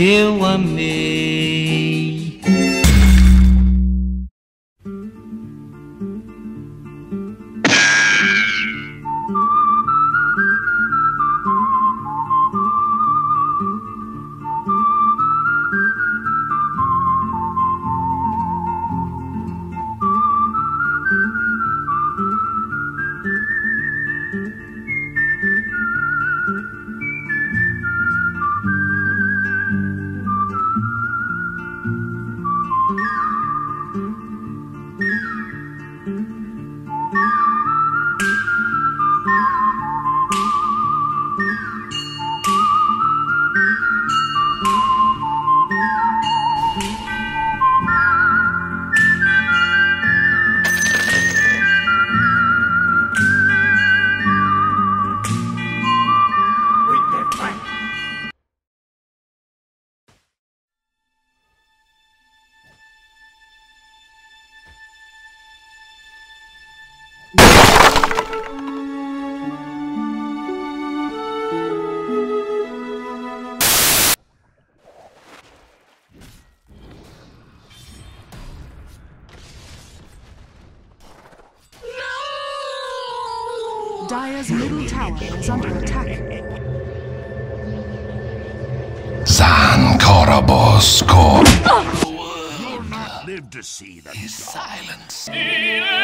eu amei. Dire's middle tower is under attack. San Korobosko. You'll not live to see the silence. Dire guarda